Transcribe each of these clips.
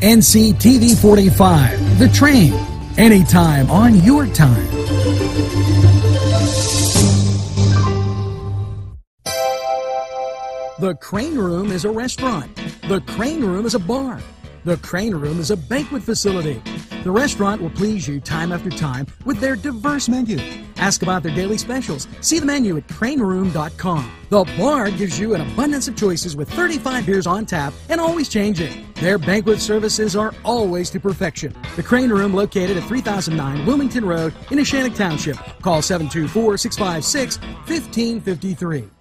NCTV 45, The Train, anytime on your time. The Crane Room is a restaurant. The Crane Room is a bar. The Crane Room is a banquet facility. The restaurant will please you time after time with their diverse menu. Ask about their daily specials. See the menu at craneroom.com. The bar gives you an abundance of choices with 35 beers on tap and always changing. Their banquet services are always to perfection. The Crane Room located at 3009 Wilmington Road in Neshannock Township. Call 724 656 1553.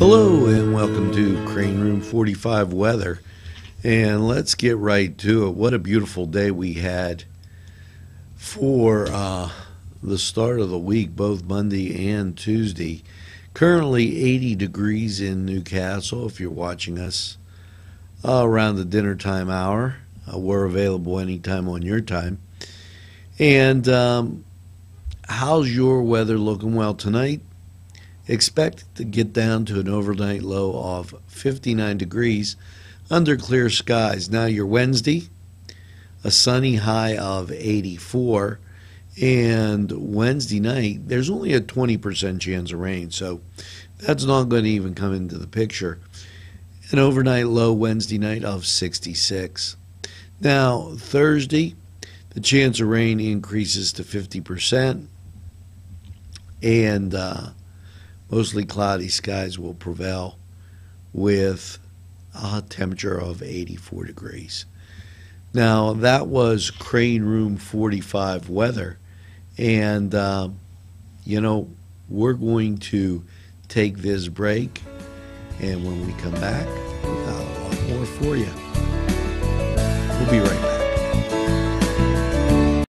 Hello and welcome to Crane Room 45 weather. And let's get right to it. What a beautiful day we had for uh, the start of the week, both Monday and Tuesday. Currently 80 degrees in New Castle if you're watching us uh, around the dinner time hour. Uh, we're available anytime on your time. And um, how's your weather looking? Well, tonight Expect to get down to an overnight low of 59 degrees under clear skies. Now, your Wednesday, a sunny high of 84. And Wednesday night, there's only a 20% chance of rain. So that's not going to even come into the picture. An overnight low Wednesday night of 66. Now, Thursday, the chance of rain increases to 50%. And uh, mostly cloudy skies will prevail with a temperature of 84 degrees. Now, that was Crane Room 45 weather. And, um, you know, we're going to take this break. And when we come back, we got a lot more for you. We'll be right back.